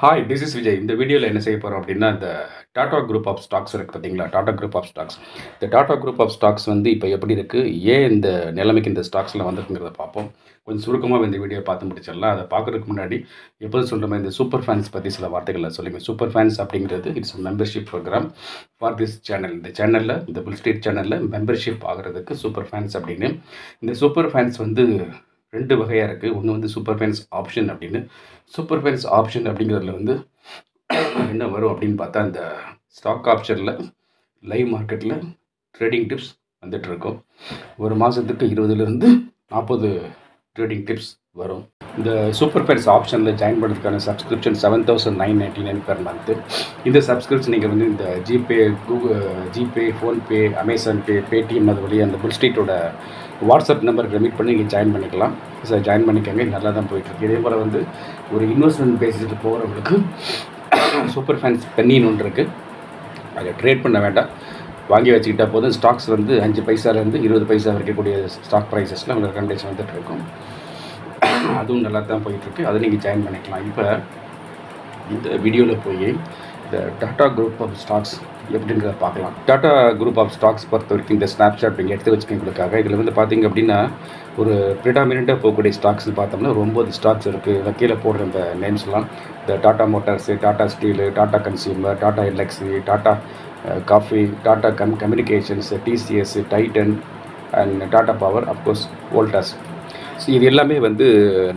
Hi this is Vijay இந்த வீடியோவில் என்ன செய்ய போகிறோம் அப்படின்னா இந்த டாடா குரூப் ஆஃப் ஸ்டாக்ஸ் இருக்குது பார்த்தீங்களா? டாடா குரூப் ஆஃப் ஸ்டாக்ஸ் இந்த டாடா குரூப் ஆஃப் ஸ்டாக்ஸ் வந்து இப்போ எப்படி இருக்குது ஏன் இந்த நிலைமைக்கு இந்த ஸ்டாக்ஸில் வந்திருக்குங்கிறத பார்ப்போம். கொஞ்சம் சுருக்கமாக இந்த வீடியோ பார்த்து முடிச்சிடலாம். அதை பார்க்குறதுக்கு முன்னாடி எப்போதும் சொல்கிற மாதிரி இந்த சூப்பர் ஃபேன்ஸ் பற்றி சில வார்த்தைகளை சொல்லுங்கள் சூப்பர் ஃபேன்ஸ் அப்படிங்கிறது it's membership program for this channel இந்த சேனலில் இந்த புல் ஸ்ட்ரீட் சேனலில் மெம்பர்ஷிப் ஆகிறதுக்கு சூப்பர் ஃபேன்ஸ் அப்படின்னு. இந்த சூப்பர் ஃபேன்ஸ் வந்து ரெண்டு வகையாக இருக்குது ஒன்று வந்து சூப்பர் ஃபேன்ஸ் ஆப்ஷன் அப்படின்னு. சூப்பர் ஃபேன்ஸ் ஆப்ஷன் அப்படிங்கிறதுல வந்து என்ன வரும் அப்படின்னு பார்த்தா இந்த ஸ்டாக் ஆப்ஷனில் லைவ் மார்க்கெட்டில் ட்ரேடிங் டிப்ஸ் வந்துட்டுருக்கோம் ஒரு மாதத்துக்கு இருபதுலேருந்து நாற்பது ட்ரேடிங் டிப்ஸ் வரும். இந்த சூப்பர் ஃபேன்ஸ் ஆப்ஷனில் ஜாயின் பண்ணுறதுக்கான subscription seven thousand nine ninety nine per month இந்த சப்ஸ்கிரிப்ஷன் நீங்கள் வந்து இந்த GPay Google GPay PhonePe Amazon pay Paytm அது வழியாக அந்த புல் ஸ்ட்ரீட்டோட வாட்ஸ்அப் நம்பருக்கு மீட் பண்ணி நீங்கள் ஜாயின் பண்ணிக்கலாம். சார் ஜாயின் பண்ணிக்கோங்க. நல்லா தான் போயிட்டுருக்கு. இதே போல் வந்து ஒரு இன்வெஸ்ட்மெண்ட் பேசிஸில் போகிறவங்களுக்கு சூப்பர் ஃபேன்ஸ் பென்னின்னு ஒன்று இருக்குது அதை ட்ரேட் பண்ண வேண்டாம். வாங்கி வச்சுக்கிட்டா போதும். ஸ்டாக்ஸ் வந்து அஞ்சு பைசாலேருந்து இருபது பைசா வரைக்கக்கூடிய ஸ்டாக் ப்ரைஸஸ்லாம் உங்களுக்கு கண்டிஷன் வந்துட்டு இருக்கும் அதுவும் நல்லா தான் போயிட்டுருக்கு. அதை நீங்கள் ஜாயின் பண்ணிக்கலாம். இப்போ இந்த வீடியோவில் போய் இந்த டாட்டா குரூப் ஆஃப் ஸ்டாக்ஸ் எப்படின்றத பார்க்கலாம். டாட்டா குரூப் ஆஃப் ஸ்டாக்ஸ் பொறுத்த வரைக்கும் இந்த ஸ்னாப்ஷாட் நீங்கள் எடுத்து வச்சுக்கங்களுக்காக இதில் வந்து பார்த்தீங்க அப்படின்னா ஒரு ப்ரிடாமினண்ட்டாக போகக்கூடிய ஸ்டாக்ஸ்னு பார்த்தோம்னா ரொம்ப ஒம்பது ஸ்டாக்ஸ் இருக்குது இதில் கீழே போடுற இந்த நேம்ஸ்லாம் இந்த Tata motors Tata steel Tata consumer Tata Elxsi Tata coffee Tata com communications TCS Titan and Tata power of course Voltas so இது எல்லாமே வந்து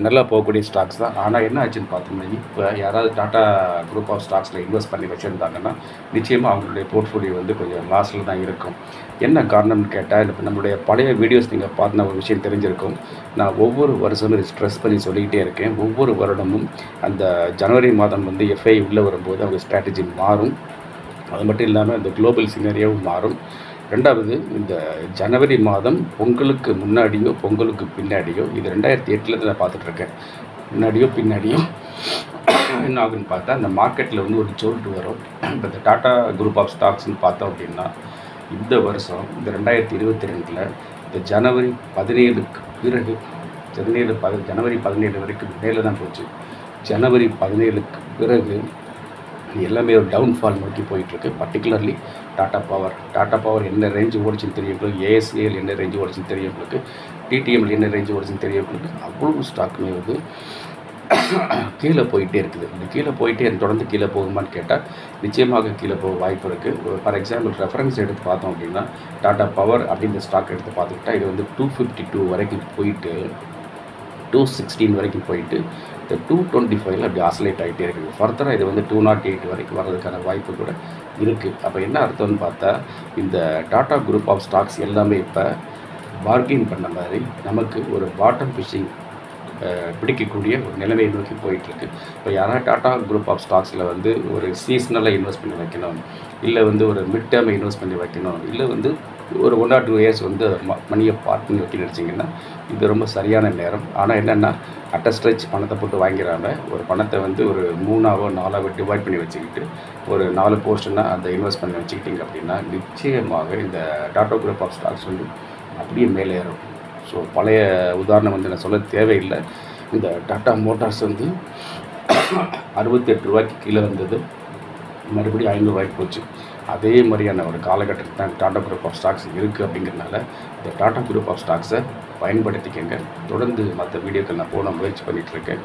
நல்லா போகக்கூடிய ஸ்டாக்ஸ் தான். ஆனால் என்ன ஆச்சுன்னு பார்த்தோம்னா இப்போ யாராவது டாட்டா குரூப் ஆஃப் ஸ்டாக்ஸில் இன்வெஸ்ட் பண்ணி வச்சுருந்தாங்கன்னா நிச்சயமாக அவங்களுடைய போர்ட்ஃபோலியோ வந்து கொஞ்சம் லாஸில் தான் இருக்கும். என்ன காரணம்னு கேட்டால் இப்போ நம்மளுடைய பழைய வீடியோஸ் நீங்கள் பார்த்தின ஒரு விஷயம் தெரிஞ்சிருக்கும். நான் ஒவ்வொரு வருஷமும் ஸ்ட்ரெஸ் பண்ணி சொல்லிக்கிட்டே இருக்கேன். ஒவ்வொரு வருடமும் அந்த ஜனவரி மாதம் வந்து எஃப்ஐ உள்ளே வரும்போது அவங்க ஸ்ட்ராட்டஜி மாறும். அது மட்டும் இல்லாமல் அந்த குளோபல் சினரியாவும் மாறும். ரெண்டாவது இந்த ஜனவரி மாதம் பொங்கலுக்கு முன்னாடியோ பொங்கலுக்கு பின்னாடியோ இது ரெண்டாயிரத்தி எட்டில் நான் பார்த்துட்ருக்கேன் முன்னாடியோ பின்னாடியோ என்ன ஆகுன்னு பார்த்தா அந்த மார்க்கெட்டில் வந்து ஒரு ஜோல்ட்டு வரும். இப்போ இந்த டாட்டா குரூப் ஆஃப் ஸ்டாக்ஸ்னு பார்த்தோம் அப்படின்னா இந்த வருஷம் இந்த ரெண்டாயிரத்தி இருபத்தி ரெண்டில் இந்த ஜனவரி பதினேழுக்கு பிறகு பதினேழு பத ஜனவரி பதினேழு வரைக்கும் மேலே தான் போச்சு. ஜனவரி பதினேழுக்கு பிறகு எல்லாமே ஒரு டவுன்ஃபால் நோக்கி போயிட்டுருக்கு. Particularly Tata power Tata power என்ன ரேஞ்சு ஓடிச்சுன்னு தெரியும் உங்களுக்கு? ஏஎஸ்ஏஎல் என்ன ரேஞ்சு ஓடிச்சுன்னு தெரியும் உங்களுக்கு? டிடிஎம்ல என்ன ரேஞ்சு ஓடிச்சுன்னு தெரியும் உங்களுக்கு? அவ்வளோ ஸ்டாக்குமே வந்து கீழே போயிட்டே இருக்குது. இந்த கீழே போயிட்டே தொடர்ந்து கீழே போகுமான்னு கேட்டால் நிச்சயமாக கீழே போக வாய்ப்பு இருக்குது ஃபார் எக்ஸாம்பிள் ரெஃபரன்ஸ் எடுத்து பார்த்தோம் அப்படின்னா டாட்டா பவர் அப்படின்ற ஸ்டாக் எடுத்து பார்த்துக்கிட்டா இது வந்து டூ ஃபிஃப்டி டூ வரைக்கும் போயிட்டு டூ சிக்ஸ்டீன் வரைக்கும் போயிட்டு அடுத்து டூ டுவெண்ட்டி ஃபைவ்ல அப்படி ஆசலேட் ஆகிட்டே இருக்குது. ஃபர்தராக இது வந்து டூ நாட் எயிட் வரைக்கும் வர்றதுக்கான வாய்ப்பு கூட இருக்குது அப்போ என்ன அர்த்தம்னு பார்த்தா இந்த டாட்டா குரூப் ஆஃப் ஸ்டாக்ஸ் எல்லாமே இப்போ பார்கெயின் பண்ண மாதிரி நமக்கு ஒரு பாட்டம் ஃபிஷிங் பிடிக்கக்கூடிய ஒரு நிலைமையை நோக்கி போயிட்டுருக்கு. இப்போ யாராவது டாட்டா குரூப் ஆஃப் ஸ்டாக்ஸில் வந்து ஒரு சீஸ்னலாக இன்வெஸ்ட் பண்ணி வைக்கணும். இல்லை வந்து ஒரு மிட் டேர்மை இன்வெஸ்ட் பண்ணி வைக்கணும். இல்லை வந்து ஒரு ஒன் ஆர் டூ இயர்ஸ் வந்து மணியை பார்ட் பண்ணி வைக்க நினச்சிங்கன்னா இது ரொம்ப சரியான நேரம். ஆனால் என்னென்னா அட்டஸ்ட்ரெச் பணத்தை போட்டு வாங்கிறாங்க ஒரு பணத்தை வந்து ஒரு மூணாவோ நாலாவோ டிவைட் பண்ணி வச்சுக்கிட்டு ஒரு நாலு போர்ஷனாக அந்த இன்வெஸ்ட் பண்ணி வச்சுக்கிட்டிங்க அப்படின்னா நிச்சயமாக இந்த டாட்டா குரூப் ஆஃப் ஸ்டாக்ஸ் வந்து அப்படியே மேலே ஏறும். ஸோ பழைய உதாரணம் வந்து நான் சொல்ல தேவையில்லை. இந்த டாட்டா மோட்டார்ஸ் வந்து அறுபத்தெட்டு ரூபாய்க்கு கீழே வந்தது. மறுபடியும் ஐநூறுரூவாய்க்கு போச்சு. அதே மாதிரியான ஒரு காலகட்டத்தில் தான் டாடா குரூப் ஆஃப் ஸ்டாக்ஸ் இருக்குது அப்படிங்கிறனால இந்த டாடா குரூப் ஆஃப் ஸ்டாக்ஸை பயன்படுத்திக்கங்க. தொடர்ந்து மற்ற வீடியோக்கள் நான் போன முயற்சி பண்ணிகிட்ருக்கேன்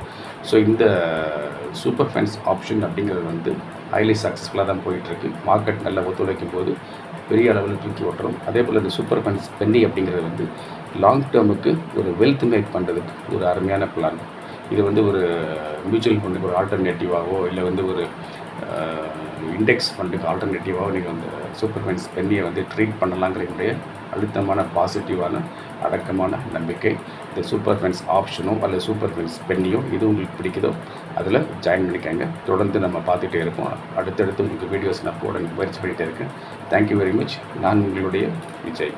ஸோ இந்த சூப்பர் ஃபேன்ஸ் ஆப்ஷன் அப்படிங்கிறது வந்து ஹைலி சக்ஸஸ்ஃபுல்லாக தான் போயிட்டுருக்கு. மார்க்கெட் நல்லா ஒத்துழைக்கும் போது பெரிய அளவில் தூக்கி ஓட்டுறோம். அதே போல் இந்த சூப்பர் ஃபண்ட்ஸ் பென்னி அப்படிங்கிறது வந்து லாங் டேர்முக்கு ஒரு வெல்த் மேக் பண்ணுறதுக்கு ஒரு அருமையான பிளான் இது வந்து ஒரு மியூச்சுவல் ஃபண்டுக்கு ஒரு ஆல்டர்னேட்டிவாகவோ இல்லை வந்து ஒரு இண்டெக்ஸ் ஃபண்டுக்கு ஆல்டர்னேட்டிவாகவோ நீங்கள் வந்து சூப்பர் ஃபண்ட்ஸ் வந்து ட்ரீட் பண்ணலாங்கிற என்னுடைய அழுத்தமான பாசிட்டிவான அடக்கமான நம்பிக்கை. இந்த சூப்பர் ஃபென்ஸ் ஆப்ஷனோ அல்லது சூப்பர் ஃபென்ஸ் பெண்ணியோ எது உங்களுக்கு பிடிக்குதோ அதில் ஜாயின் பண்ணிக்கோங்க. தொடர்ந்து நம்ம பார்த்துட்டே இருப்போம். அடுத்தடுத்து உங்களுக்கு வீடியோஸ் நான் போட முயற்சி பண்ணிகிட்டே இருக்கேன். தேங்க்யூ வெரி மச் நான் உங்களுடைய விஜய்.